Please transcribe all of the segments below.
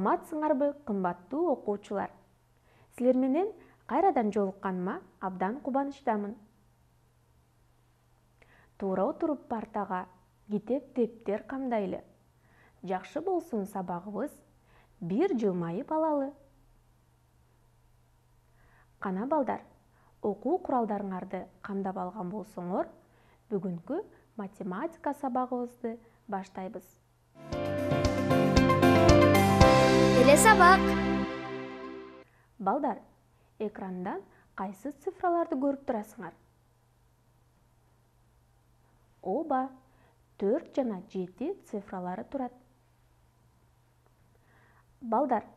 саламатсыңарбы кымбаттуу окуучулар силер менен кайрадан жолукканыма абдан кубанычтамын туура отуруп партага китеп дептер камдайлы жакшы болсун сабагыбыз бир жылмайып алалы кана балдар окуу куралдарыңарды камдап алган болсоңор бүгүнкү математика сабагыбызды баштайбыз эле сабак балдар экрандан кайсы цифраларды көрүп турасыңар? Ооба төрт жана жети цифралары турат. Балдар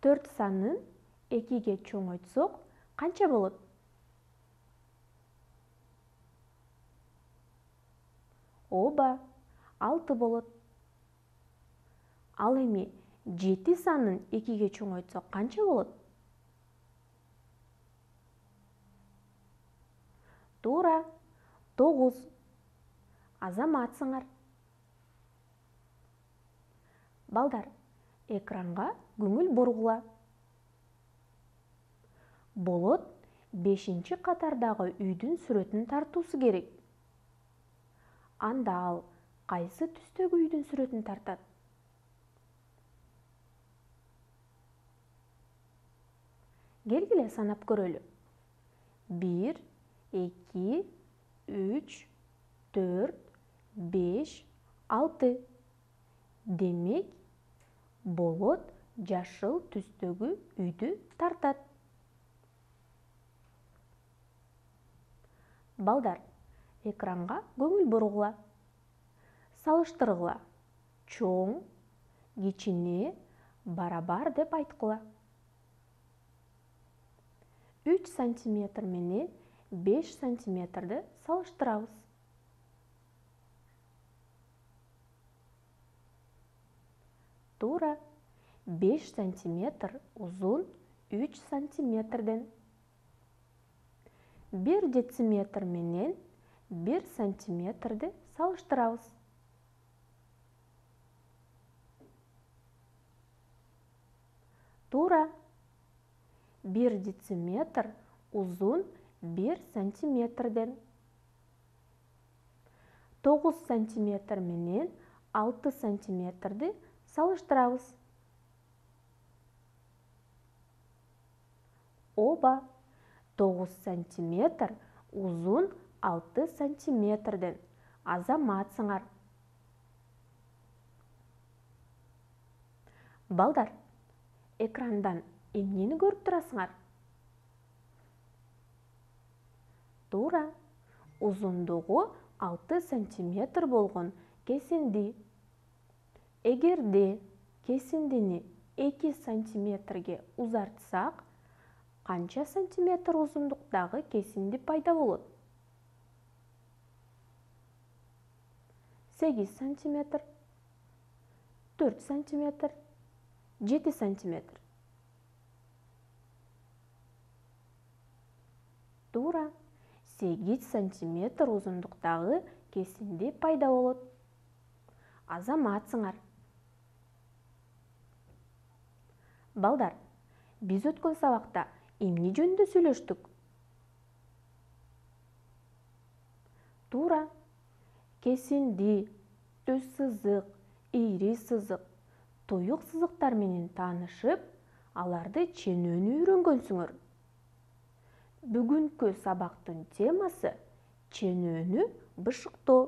төрт санын экиге чоңойтсок канча болот? Ооба алты болот. Ал эми жети санын экиге чоңойтсок канча болот? Туура тогуз. Азаматсыңар. Балдар экранга көңүл бургула. Болот бешинчи катардагы үйдүн сүрөтүн тартуусу керек. Анда ал кайсы түстөгү үйдүн сүрөтүн тартат келгиле санап көрөлү. Бир эки үч төрт беш алты. Демек болот жашыл түстөгү үйдү тартат. Балдар экранга көңүл бургула салыштыргыла чоң кичине барабар деп айткыла 3 см менен 5 сантиметрді салыштырабыз тура 5 сантиметр ұзын 3 сантиметрден 1 дециметр менен 1 сантиметрді салыштырабыз тура 1 дециметр ұзын 1 сантиметрден 9 сантиметр менен 6 сантиметрді салыштырауыз. оба! 9 сантиметр ұзын 6 сантиметрден. Азаматсыңар! Балдар экрандан эмнени көрүп турасыңар туура узундугу алты сантиметр болгон кесинди эгерде кесиндини эки сантиметрге узартсак канча сантиметр узундуктагы кесинди пайда болот сегиз сантиметр төрт сантиметр жети сантиметр. Туура сегиз сантиметр узундуктагы кесинди пайда болот азаматсыңар. Балдар биз өткөн сабакта эмне жөнүндө сүйлөштүк туура кесинди түз сызык ийри сызык туюк сызыктар менен таанышып аларды ченөөнү үйрөнгөнсүңөр бүгүнкү сабактын темасы ченөөнү бышыктоо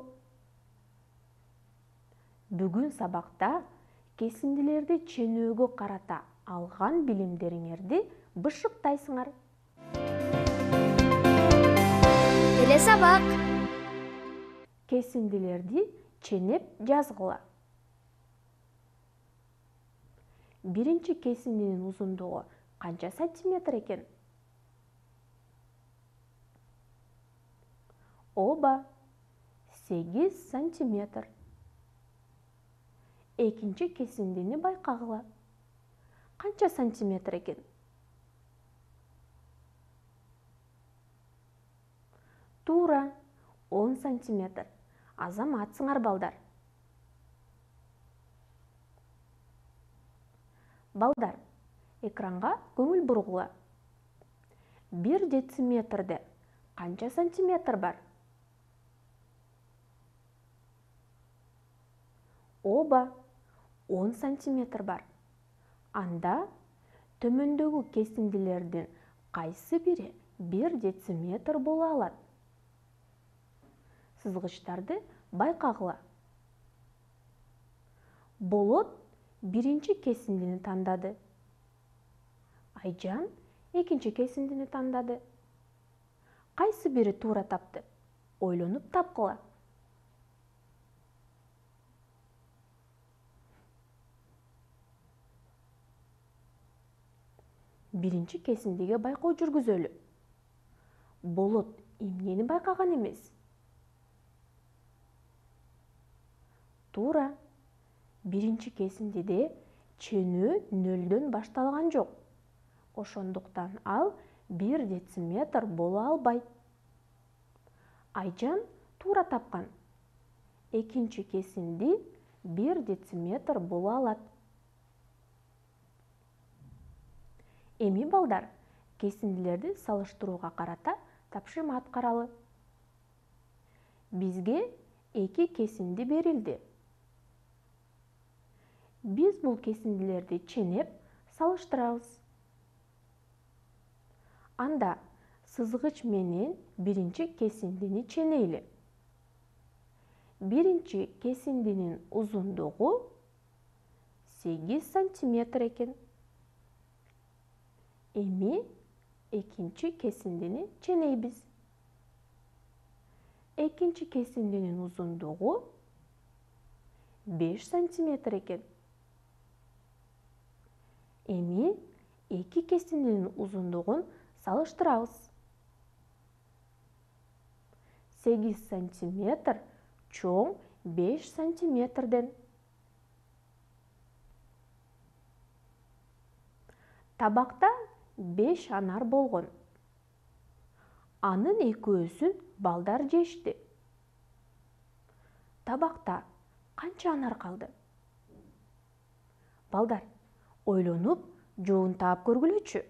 бүгүн сабакта кесиндилерди ченөөгө карата алган билимдериңерди бышыктайсыңар эле сабак кесиндилерди ченеп жазгыла биринчи кесиндинин узундугу канча сантиметр экен оба 8 сантиметр. Екінші кесіндені байқағыла. Қанша сантиметр екен? Тура 10 сантиметр. Азаматсыңар балдар. Балдар экранға көңіл бұрғыла. 1 дециметрде қанша сантиметр бар? Ооба он сантиметр бар. Анда төмөндөгү кесиндилердин кайсы бири бир дециметр боло алат? Сызгычтарды байкагыла. Болот биринчи кесиндини тандады. Айжан экинчи кесиндини тандады. Кайсы бири туура тапты? Ойлонуп тапкыла. Биринчи кесиндиге байкоо жүргүзөлү. Болот эмнени байкаган эмес? Туура биринчи кесиндиде ченөө нөлдөн башталган жок. Ошондуктан ал бир дециметр боло албайт айжан туура тапкан. Экинчи кесинди бир дециметр боло алат эми балдар. Кесиндилерди салыштырууга карата тапшырма аткаралы бизге эки кесинди берилди биз бул кесиндилерди ченеп салыштырабыз анда сызгыч менен биринчи кесиндини ченейли биринчи кесиндинин узундугу сегиз сантиметр экен эми экинчи кесиндини ченейбиз экинчи кесиндинин узундугу беш сантиметр экен эми эки кесиндинин узундугун салыштырабыз сегиз сантиметр чоң беш сантиметрден табакта беш анар болгон. Анын экөөсүн балдар жешти. Табакта канча анар калды? Балдар ойлонуп жообун таап көргүлөчү.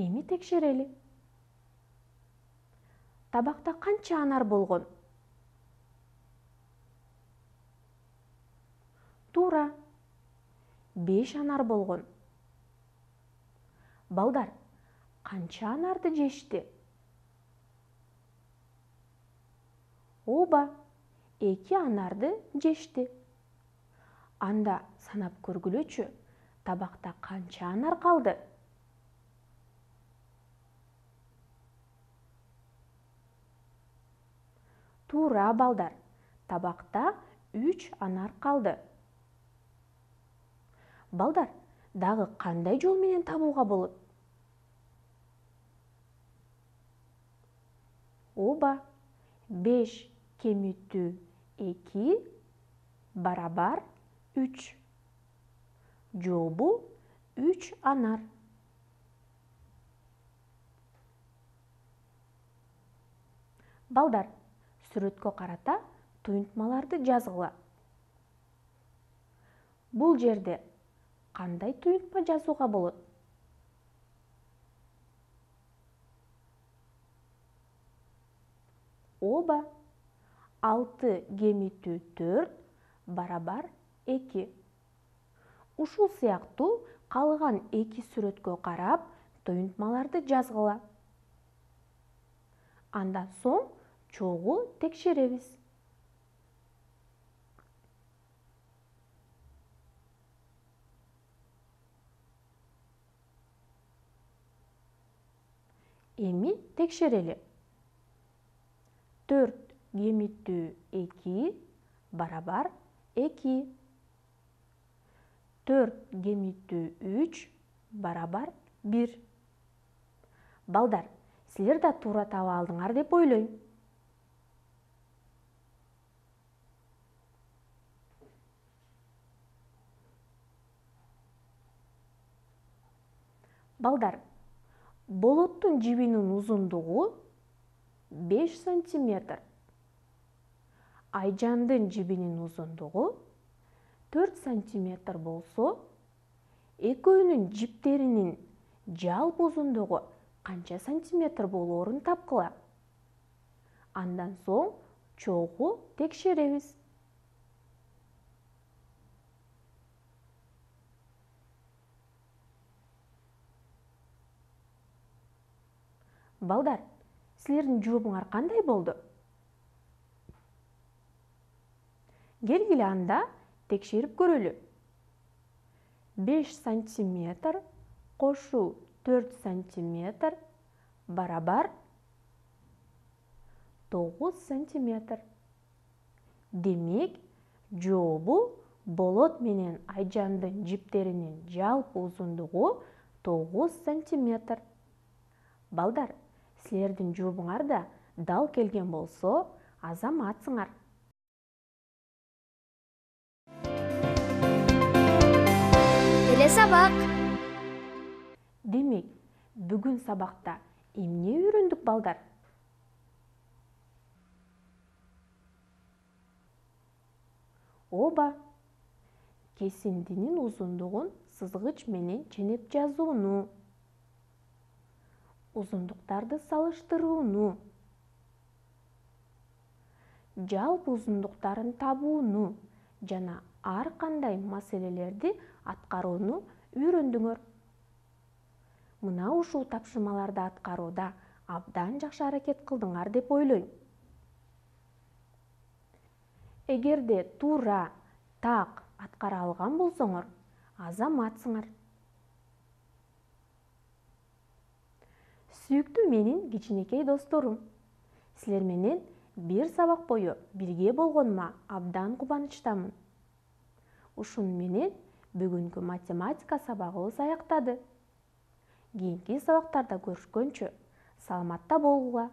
Эми текшерели табакта канча анар болгон? Туура беш анар болгон. Балдар канча анарды жешти? Ооба эки анарды жешти. Анда санап көргүлөчү табакта канча анар калды туура балдар. Табакта үч анар калды балдар дагы кандай жол менен табууга болот ооба беш кемитүү эки барабар үч. Жообу үч анар. Балдар сүрөткө карата туюнтмаларды жазгыла. Бул жерде кандай туюнтма жазууга болот? Ооба алты кемитүү төрт барабар эки. Ушул сыяктуу калган эки сүрөткө карап туюнтмаларды жазгыла. Андан соң чогуу текшеребиз эми текшерели төрт кемитүү эки барабар эки төрт кемитүү үч барабар бир балдар силер да туура таба алдыңар деп ойлойм балдар болоттун жибинин узундугу 5 сантиметр. Айжандын жибинин узундугу 4 сантиметр болсо экөөнүн жиптеринин жалпы узундугу канча сантиметр болоорун тапкыла. Андан соң чогуу текшеребиз балдар силердин жообуңар кандай болду келгиле анда текшерип көрөлү беш сантиметр кошуу төрт сантиметр барабар тогуз сантиметр. Демек жообу болот менен айжандын жиптеринин жалпы узундугу тогуз сантиметр. Балдар силердин жообуңар да дал келген болсо азаматсыңар. Сабак. Демек бүгүн сабакта эмне үйрөндүк балдар? Ооба кесиндинин узундугун сызгыч менен ченеп жазууну узундуктарды салыштырууну жалпы узундуктарын табууну жана ар кандай маселелерди аткарууну үйрөндүңөр. Мына ушул тапшырмаларды аткарууда абдан жакшы аракет кылдыңар деп ойлойм. Эгерде туура так аткара алган болсоңор азаматсыңар сүйүктүү менин кичинекей досторум. Силер менен бир сабак бою бирге болгонума абдан кубанычтамын. Ушуну менен бүгүнкү математика сабагыбыз аяктады. Кийинки сабактарда көрүшкөнчө саламатта болгула.